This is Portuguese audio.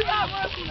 Pelo amor de